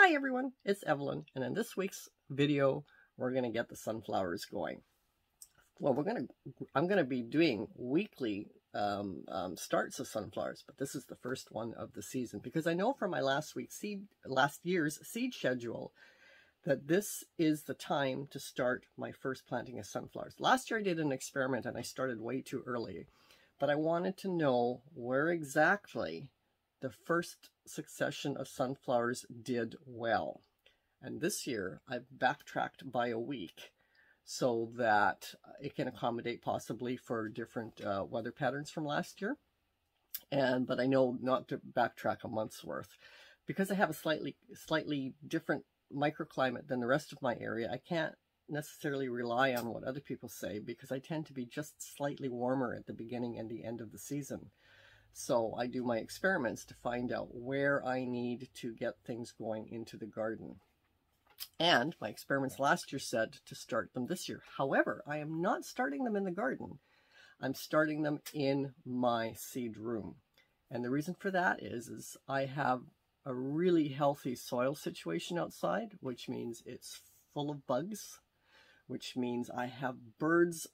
Hi everyone, it's Evelyn, and in this week's video, we're going to get the sunflowers going. Well, we're to, I'm going to be doing weekly um, um, starts of sunflowers, but this is the first one of the season because I know from my last week's seed, last year's seed schedule that this is the time to start my first planting of sunflowers. Last year I did an experiment and I started way too early, but I wanted to know where exactly the first succession of sunflowers did well. And this year I've backtracked by a week so that it can accommodate possibly for different uh, weather patterns from last year. And but I know not to backtrack a month's worth because I have a slightly slightly different microclimate than the rest of my area. I can't necessarily rely on what other people say because I tend to be just slightly warmer at the beginning and the end of the season. So I do my experiments to find out where I need to get things going into the garden. And my experiments last year said to start them this year. However, I am not starting them in the garden. I'm starting them in my seed room. And the reason for that is, is I have a really healthy soil situation outside, which means it's full of bugs, which means I have birds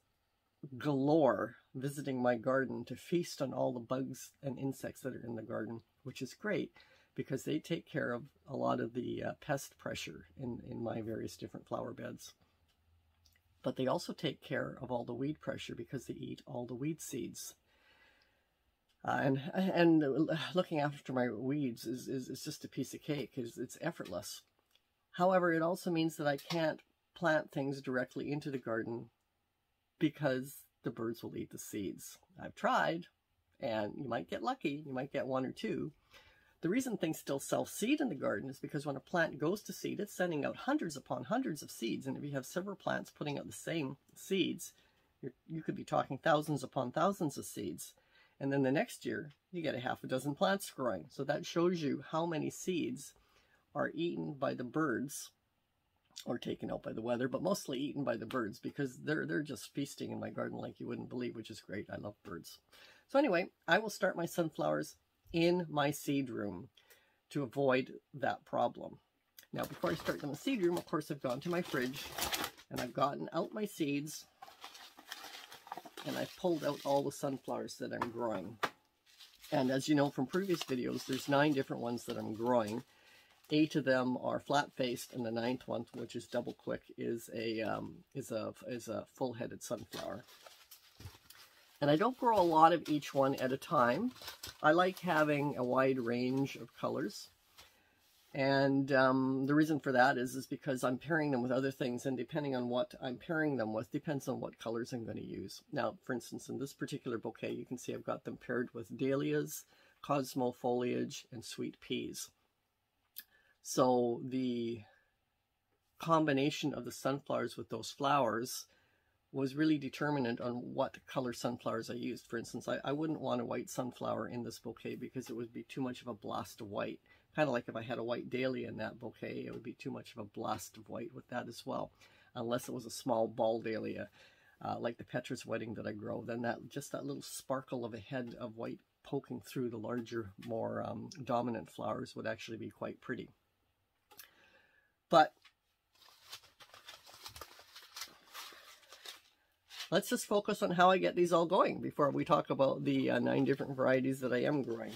galore visiting my garden to feast on all the bugs and insects that are in the garden, which is great because they take care of a lot of the uh, pest pressure in, in my various different flower beds. But they also take care of all the weed pressure because they eat all the weed seeds. Uh, and and looking after my weeds is, is, is just a piece of cake. It's, it's effortless. However, it also means that I can't plant things directly into the garden because the birds will eat the seeds. I've tried, and you might get lucky. You might get one or two. The reason things still self-seed in the garden is because when a plant goes to seed, it's sending out hundreds upon hundreds of seeds. And if you have several plants putting out the same seeds, you could be talking thousands upon thousands of seeds. And then the next year, you get a half a dozen plants growing. So that shows you how many seeds are eaten by the birds or taken out by the weather, but mostly eaten by the birds because they're they're just feasting in my garden like you wouldn't believe, which is great. I love birds. So anyway, I will start my sunflowers in my seed room to avoid that problem. Now, before I start them in the seed room, of course, I've gone to my fridge and I've gotten out my seeds and I've pulled out all the sunflowers that I'm growing. And as you know from previous videos, there's nine different ones that I'm growing. Eight of them are flat-faced, and the ninth one, which is double quick, is a um, is a is a full-headed sunflower. And I don't grow a lot of each one at a time. I like having a wide range of colors. And um, the reason for that is, is because I'm pairing them with other things, and depending on what I'm pairing them with, depends on what colors I'm going to use. Now, for instance, in this particular bouquet, you can see I've got them paired with dahlias, cosmo foliage, and sweet peas. So the combination of the sunflowers with those flowers was really determinant on what color sunflowers I used. For instance, I, I wouldn't want a white sunflower in this bouquet because it would be too much of a blast of white. Kind of like if I had a white dahlia in that bouquet, it would be too much of a blast of white with that as well. Unless it was a small ball dahlia, uh, like the Petra's Wedding that I grow, then that just that little sparkle of a head of white poking through the larger, more um, dominant flowers would actually be quite pretty. But let's just focus on how I get these all going before we talk about the uh, nine different varieties that I am growing.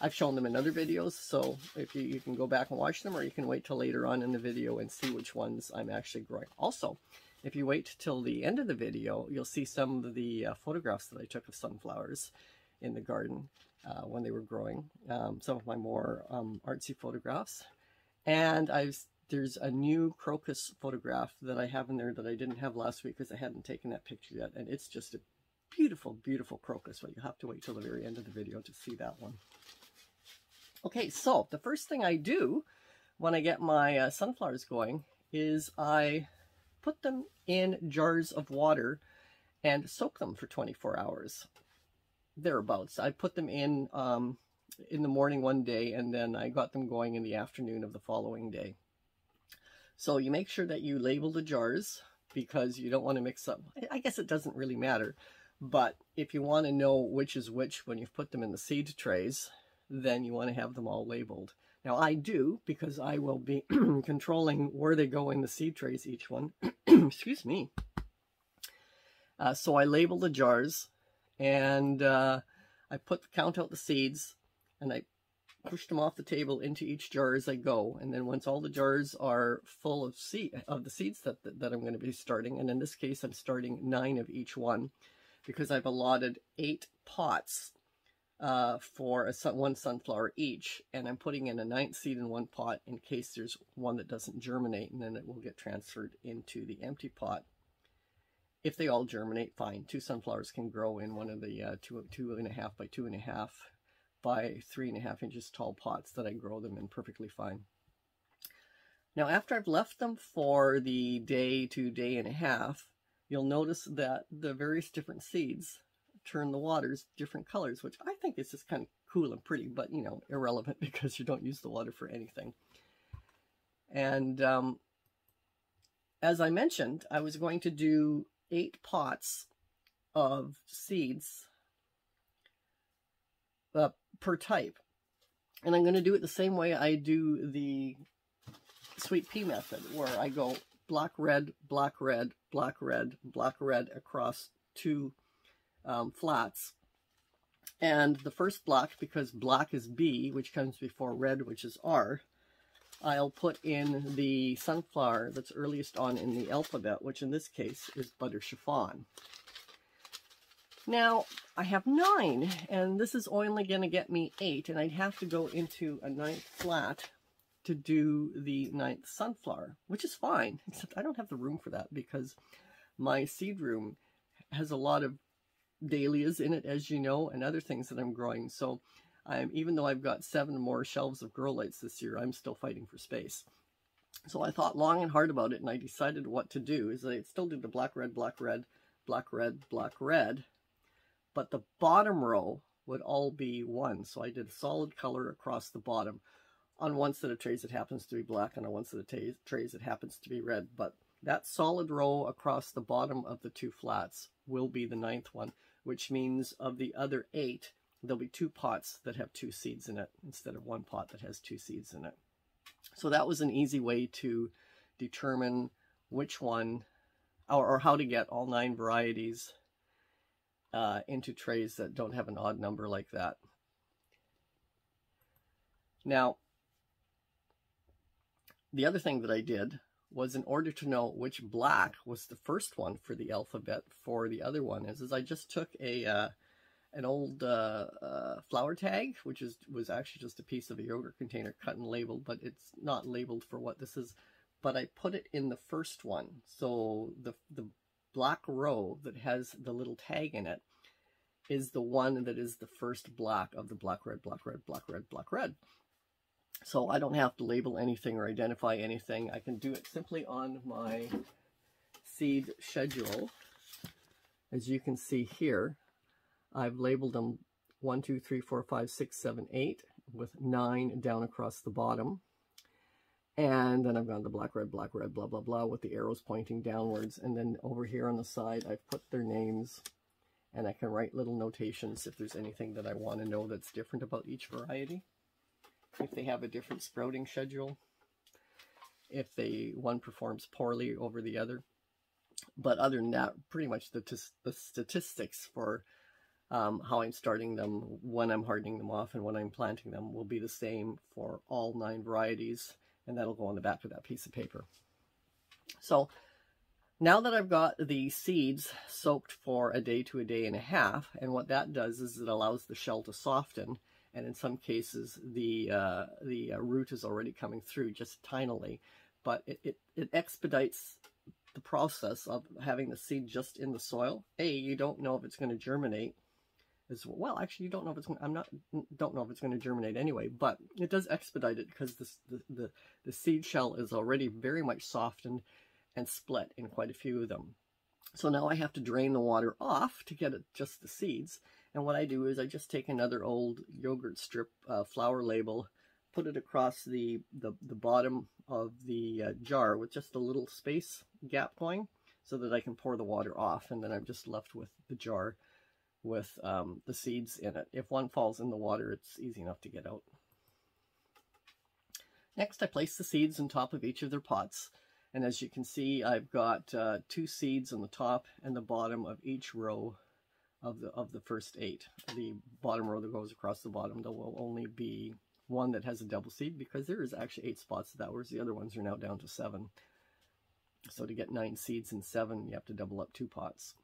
I've shown them in other videos, so if you, you can go back and watch them, or you can wait till later on in the video and see which ones I'm actually growing. Also, if you wait till the end of the video, you'll see some of the uh, photographs that I took of sunflowers in the garden uh, when they were growing. Um, some of my more um, artsy photographs. And I've there's a new crocus photograph that I have in there that I didn't have last week because I hadn't taken that picture yet. And it's just a beautiful, beautiful crocus, but you'll have to wait till the very end of the video to see that one. Okay, so the first thing I do when I get my uh, sunflowers going is I put them in jars of water and soak them for 24 hours, thereabouts. I put them in um, in the morning one day, and then I got them going in the afternoon of the following day. So you make sure that you label the jars because you don't want to mix up. I guess it doesn't really matter. But if you want to know which is which when you've put them in the seed trays, then you want to have them all labeled. Now I do because I will be controlling where they go in the seed trays, each one. Excuse me. Uh, so I label the jars and uh, I put count out the seeds and I push them off the table into each jar as I go. And then once all the jars are full of seed of the seeds that, that, that I'm going to be starting, and in this case I'm starting nine of each one because I've allotted eight pots uh, for a sun, one sunflower each, and I'm putting in a ninth seed in one pot in case there's one that doesn't germinate, and then it will get transferred into the empty pot. If they all germinate, fine. Two sunflowers can grow in one of the uh, two, two and a half by two and a half by three and a half inches tall pots that I grow them in perfectly fine. Now, after I've left them for the day to day and a half, you'll notice that the various different seeds turn the waters different colors, which I think is just kind of cool and pretty, but, you know, irrelevant because you don't use the water for anything. And um, as I mentioned, I was going to do eight pots of seeds uh, per type. And I'm going to do it the same way I do the sweet pea method, where I go black, red, black, red, black, red, black, red across two um, flats. And the first block, because black is B, which comes before red, which is R, I'll put in the sunflower that's earliest on in the alphabet, which in this case is butter chiffon. Now, I have nine, and this is only going to get me eight, and I'd have to go into a ninth flat to do the ninth sunflower, which is fine, except I don't have the room for that because my seed room has a lot of dahlias in it, as you know, and other things that I'm growing. So I'm, even though I've got seven more shelves of grow lights this year, I'm still fighting for space. So I thought long and hard about it, and I decided what to do. Is I still do the black, red, black, red, black, red, black, red, but the bottom row would all be one. So I did solid color across the bottom. On one set of trays, it happens to be black, and on one set of trays, it happens to be red. But that solid row across the bottom of the two flats will be the ninth one which means of the other eight, there'll be two pots that have two seeds in it instead of one pot that has two seeds in it. So that was an easy way to determine which one or, or how to get all nine varieties uh, into trays that don't have an odd number like that. Now, the other thing that I did was in order to know which black was the first one for the alphabet for the other one is, is I just took a uh, an old uh, uh, tag, which is was actually just a piece of a yogurt container cut and labeled, but it's not labeled for what this is. But I put it in the first one, so the the black row that has the little tag in it is the one that is the first block of the black, red, black, red, black, red, black, red. So I don't have to label anything or identify anything. I can do it simply on my seed schedule. As you can see here, I've labeled them 1, 2, 3, 4, 5, 6, 7, 8 with 9 down across the bottom. And then I've gone the black, red, black, red, blah, blah, blah with the arrows pointing downwards. And then over here on the side, I've put their names and I can write little notations if there's anything that I want to know that's different about each variety if they have a different sprouting schedule, if they one performs poorly over the other. But other than that, pretty much the, the statistics for um, how I'm starting them, when I'm hardening them off, and when I'm planting them will be the same for all nine varieties, and that'll go on the back of that piece of paper. So now that I've got the seeds soaked for a day to a day and a half, and what that does is it allows the shell to soften, and in some cases the uh, the uh, root is already coming through just tinily, but it, it, it expedites the process of having the seed just in the soil. A, you don't know if it's going to germinate as well. Actually, you don't know if it's. Going, I'm not don't know if it's going to germinate anyway, but it does expedite it because this, the the the seed shell is already very much softened and split in quite a few of them. So now I have to drain the water off to get it just the seeds. And what I do is I just take another old yogurt strip uh, flour label, put it across the, the, the bottom of the uh, jar with just a little space gap going so that I can pour the water off. And then I'm just left with the jar with um, the seeds in it. If one falls in the water, it's easy enough to get out. Next, I place the seeds on top of each of their pots. And as you can see, I've got uh, two seeds on the top and the bottom of each row of the of the first eight. The bottom row that goes across the bottom, there will only be one that has a double seed because there is actually eight spots that, whereas the other ones are now down to seven. So to get nine seeds in seven, you have to double up two pots.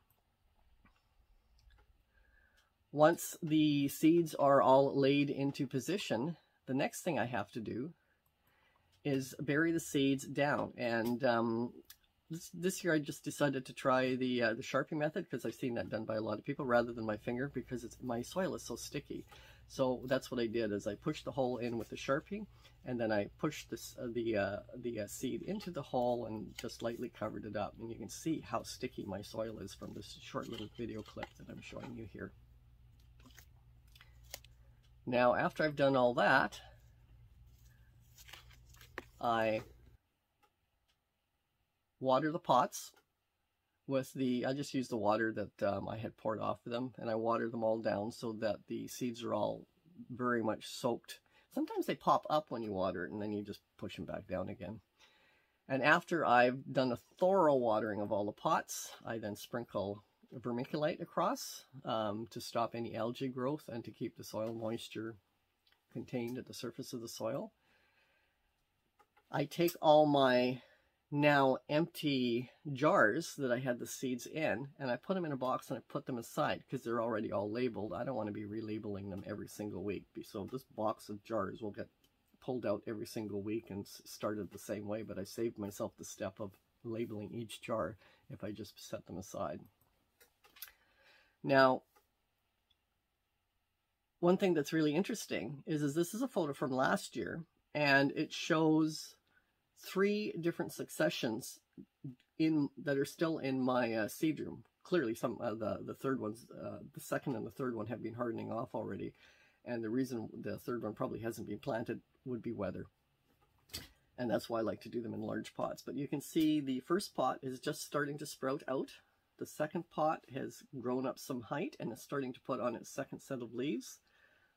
Once the seeds are all laid into position, the next thing I have to do is bury the seeds down. And um, this, this year I just decided to try the uh, the Sharpie method because I've seen that done by a lot of people rather than my finger because my soil is so sticky. So that's what I did is I pushed the hole in with the Sharpie and then I pushed this, uh, the, uh, the uh, seed into the hole and just lightly covered it up. And you can see how sticky my soil is from this short little video clip that I'm showing you here. Now after I've done all that, I water the pots with the, I just use the water that um, I had poured off of them and I water them all down so that the seeds are all very much soaked. Sometimes they pop up when you water it and then you just push them back down again. And after I've done a thorough watering of all the pots, I then sprinkle vermiculite across um, to stop any algae growth and to keep the soil moisture contained at the surface of the soil. I take all my now empty jars that I had the seeds in and I put them in a box and I put them aside because they're already all labeled. I don't want to be relabeling them every single week. So this box of jars will get pulled out every single week and started the same way, but I saved myself the step of labeling each jar if I just set them aside. Now, one thing that's really interesting is, is this is a photo from last year and it shows three different successions in that are still in my uh, seed room. Clearly, some uh, the the third ones, uh, the second and the third one have been hardening off already, and the reason the third one probably hasn't been planted would be weather, and that's why I like to do them in large pots. But you can see the first pot is just starting to sprout out. The second pot has grown up some height and is starting to put on its second set of leaves.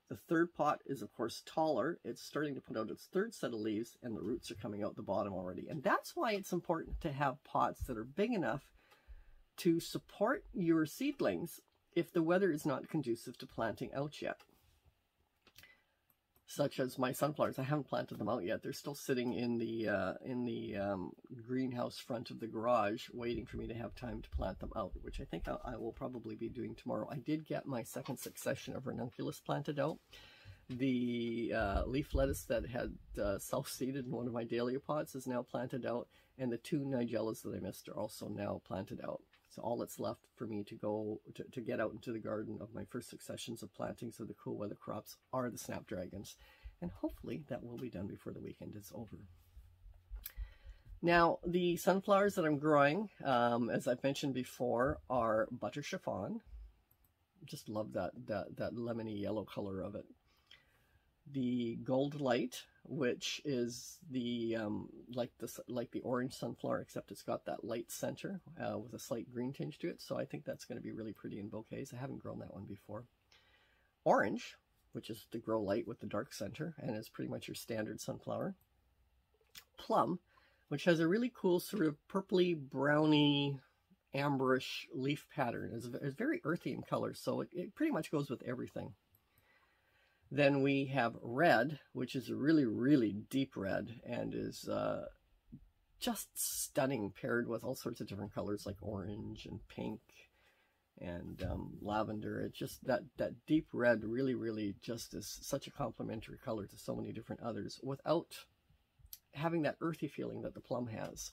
The third pot is, of course, taller. It's starting to put out its third set of leaves, and the roots are coming out the bottom already. And that's why it's important to have pots that are big enough to support your seedlings if the weather is not conducive to planting out yet such as my sunflowers. I haven't planted them out yet. They're still sitting in the uh, in the um, greenhouse front of the garage, waiting for me to have time to plant them out, which I think I, will probably be doing tomorrow. I did get my second succession of ranunculus planted out. The uh, leaf lettuce that had uh, self-seeded in one of my dahlia pots is now planted out, and the two nigellas that I missed are also now planted out. So all that's left for me to go to, to get out into the garden of my first successions of plantings of the cool weather crops are the snapdragons. And hopefully that will be done before the weekend is over. Now, the sunflowers that I'm growing, um, as I've mentioned before, are butter chiffon. Just love that, that, that lemony yellow color of it. The gold light, which is the um, like the like the orange sunflower, except it's got that light center uh, with a slight green tinge to it. So I think that's going to be really pretty in bouquets. I haven't grown that one before. Orange, which is the grow light with the dark center, and is pretty much your standard sunflower. Plum, which has a really cool sort of purpley browny amberish leaf pattern. It's, it's very earthy in color, so it, it pretty much goes with everything. Then we have red, which is a really, really deep red and is uh, just stunning paired with all sorts of different colors like orange and pink and um, lavender. It's just that, that deep red really, really just is such a complementary color to so many different others without having that earthy feeling that the plum has.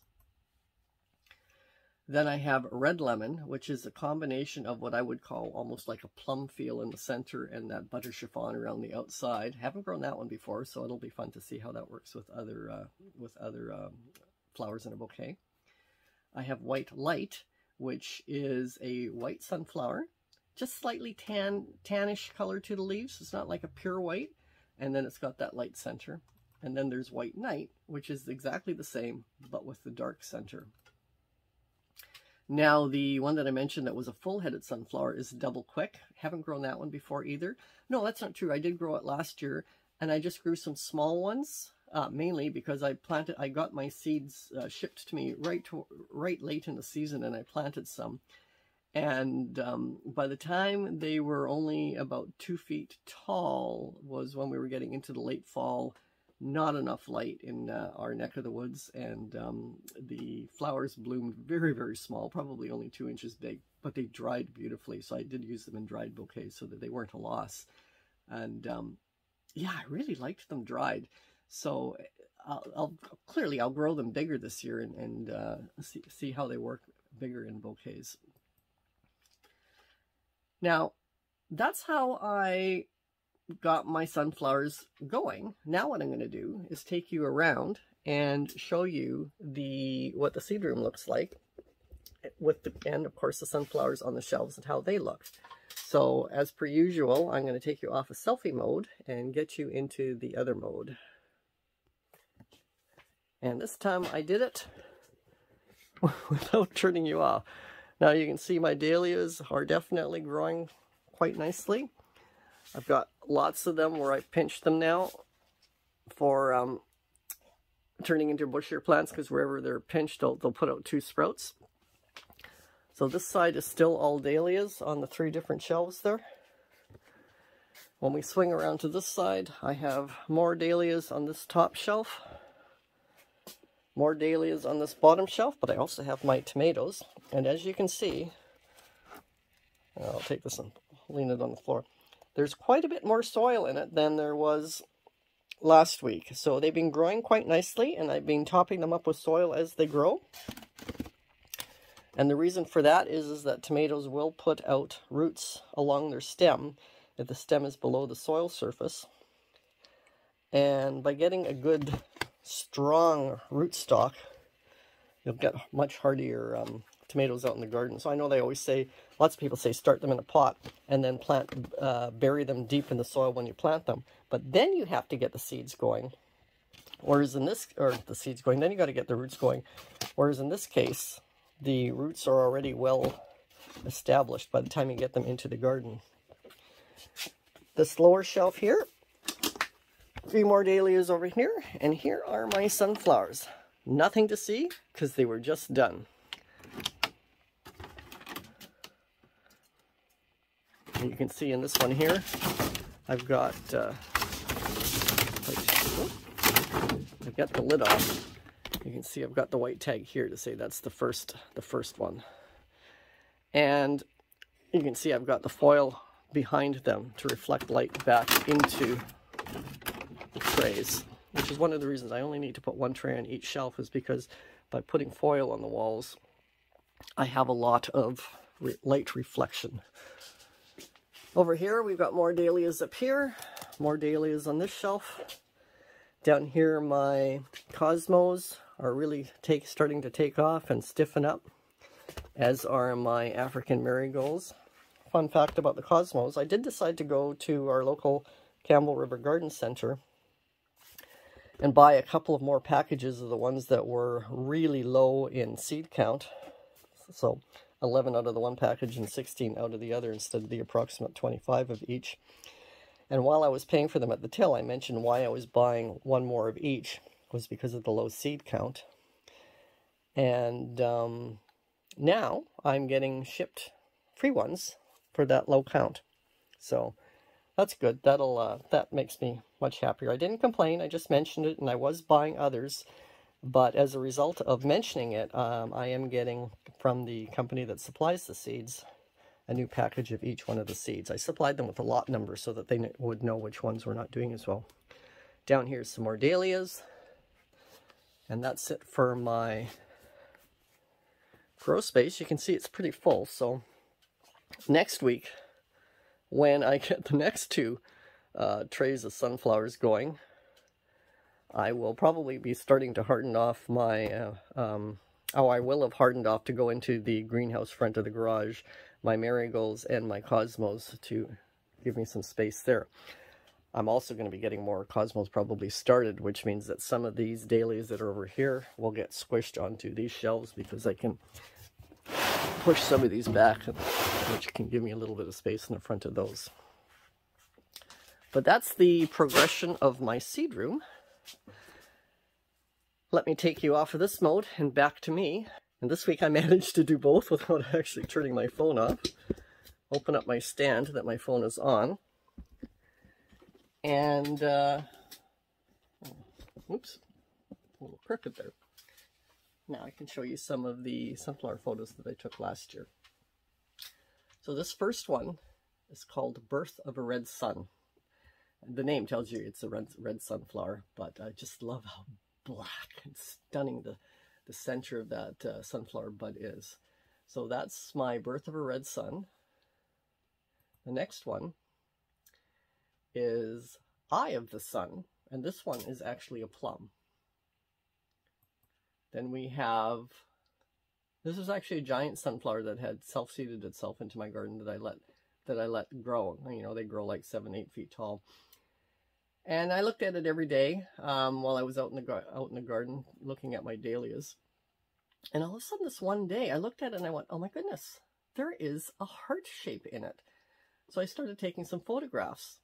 Then I have red lemon, which is a combination of what I would call almost like a plum feel in the center and that butter chiffon around the outside. Haven't grown that one before, so it'll be fun to see how that works with other uh, with other um, flowers in a bouquet. I have white light, which is a white sunflower, just slightly tan tannish color to the leaves. It's not like a pure white, and then it's got that light center. And then there's white night, which is exactly the same, but with the dark center. Now, the one that I mentioned that was a full-headed sunflower is Double Quick. Haven't grown that one before either. No, that's not true. I did grow it last year, and I just grew some small ones, uh, mainly because I planted. I got my seeds uh, shipped to me right to, right late in the season, and I planted some. And um, by the time they were only about two feet tall, was when we were getting into the late fall not enough light in uh, our neck of the woods, and um, the flowers bloomed very, very small, probably only two inches big, but they dried beautifully. So I did use them in dried bouquets so that they weren't a loss. And um, yeah, I really liked them dried. So I'll, I'll, clearly I'll grow them bigger this year and, and uh, see, see how they work bigger in bouquets. Now, that's how I got my sunflowers going. Now what I'm going to do is take you around and show you the what the seed room looks like with the and of course the sunflowers on the shelves and how they look. So as per usual, I'm going to take you off of selfie mode and get you into the other mode. And this time I did it without turning you off. Now you can see my dahlias are definitely growing quite nicely. I've got lots of them where I pinch them now for um, turning into bushier plants because wherever they're pinched, they'll, they'll put out two sprouts. So this side is still all dahlias on the three different shelves there. When we swing around to this side, I have more dahlias on this top shelf, more dahlias on this bottom shelf, but I also have my tomatoes. And as you can see, I'll take this and lean it on the floor there's quite a bit more soil in it than there was last week. So they've been growing quite nicely and I've been topping them up with soil as they grow. And the reason for that is, is that tomatoes will put out roots along their stem if the stem is below the soil surface. And by getting a good strong rootstock, you'll get much hardier um, tomatoes out in the garden. So I know they always say, lots of people say start them in a pot and then plant, uh, bury them deep in the soil when you plant them. But then you have to get the seeds going. Whereas in this, or the seeds going, then you got to get the roots going. Whereas in this case, the roots are already well established by the time you get them into the garden. This lower shelf here, three more dahlias over here, and here are my sunflowers. Nothing to see because they were just done. You can see in this one here, I've got, uh, I've got the lid off. You can see I've got the white tag here to say that's the first, the first one. And you can see I've got the foil behind them to reflect light back into the trays, which is one of the reasons I only need to put one tray on each shelf is because by putting foil on the walls, I have a lot of re light reflection over here, we've got more dahlias up here, more dahlias on this shelf. Down here, my cosmos are really take, starting to take off and stiffen up, as are my African marigolds. Fun fact about the cosmos, I did decide to go to our local Campbell River Garden Center and buy a couple of more packages of the ones that were really low in seed count. So 11 out of the one package and 16 out of the other instead of the approximate 25 of each. And while I was paying for them at the till, I mentioned why I was buying one more of each was because of the low seed count. And um, now I'm getting shipped free ones for that low count. So that's good. That'll uh, that makes me much happier. I didn't complain. I just mentioned it, and I was buying others. But as a result of mentioning it, um, I am getting from the company that supplies the seeds a new package of each one of the seeds. I supplied them with a lot number so that they would know which ones were not doing as well. Down here is some more dahlias. And that's it for my grow space. You can see it's pretty full. So next week, when I get the next two uh, trays of sunflowers going, I will probably be starting to harden off my, uh, um, oh, I will have hardened off to go into the greenhouse front of the garage, my marigolds and my cosmos to give me some space there. I'm also going to be getting more cosmos probably started, which means that some of these dahlias that are over here will get squished onto these shelves because I can push some of these back, which can give me a little bit of space in the front of those. But that's the progression of my seed room. Let me take you off of this mode and back to me. And this week I managed to do both without actually turning my phone off. Open up my stand that my phone is on. And, uh, oops, a little crooked there. Now I can show you some of the sunflower photos that I took last year. So this first one is called Birth of a Red Sun. The name tells you it's a red, red sunflower, but I just love how black and stunning the, the center of that uh, sunflower bud is. So that's my Birth of a Red Sun. The next one is Eye of the Sun, and this one is actually a plum. Then we have, this is actually a giant sunflower that had self-seeded itself into my garden that I let that I let grow. You know, they grow like seven, eight feet tall. And I looked at it every day um, while I was out in the out in the garden looking at my dahlias. And all of a sudden, this one day, I looked at it and I went, "Oh my goodness, there is a heart shape in it." So I started taking some photographs.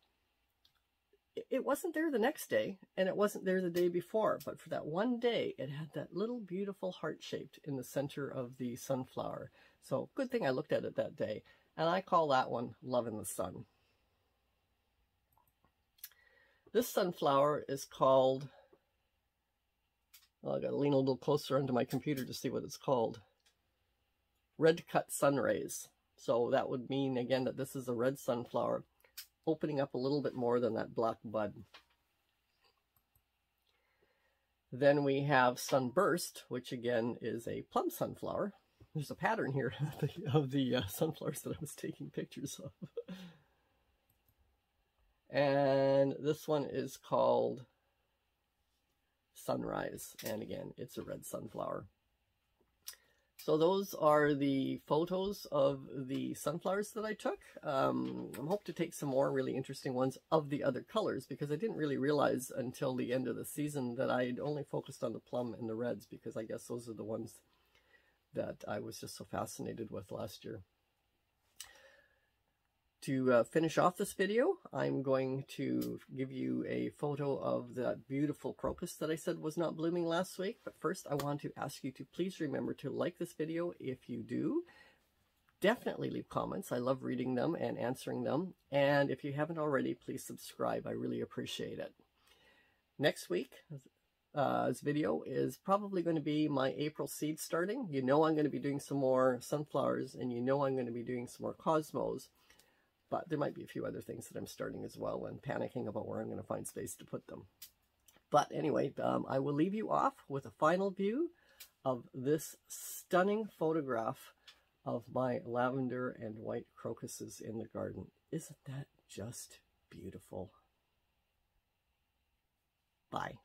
It wasn't there the next day, and it wasn't there the day before, but for that one day, it had that little beautiful heart shaped in the center of the sunflower. So good thing I looked at it that day, and I call that one Love in the Sun. This sunflower is called, well, I gotta lean a little closer onto my computer to see what it's called. Red cut sunrays. So that would mean again that this is a red sunflower opening up a little bit more than that black bud. Then we have sunburst, which again is a plum sunflower. There's a pattern here of the, of the uh, sunflowers that I was taking pictures of. And this one is called Sunrise. And again, it's a red sunflower. So those are the photos of the sunflowers that I took. Um, I hope to take some more really interesting ones of the other colors because I didn't really realize until the end of the season that I'd only focused on the plum and the reds because I guess those are the ones that I was just so fascinated with last year. To uh, finish off this video, I'm going to give you a photo of that beautiful crocus that I said was not blooming last week. But first, I want to ask you to please remember to like this video if you do. Definitely leave comments. I love reading them and answering them. And if you haven't already, please subscribe. I really appreciate it. Next week, uh, this video is probably going to be my April seed starting. You know I'm going to be doing some more sunflowers, and you know I'm going to be doing some more cosmos. But there might be a few other things that I'm starting as well and panicking about where I'm going to find space to put them. But anyway, um, I will leave you off with a final view of this stunning photograph of my lavender and white crocuses in the garden. Isn't that just beautiful? Bye.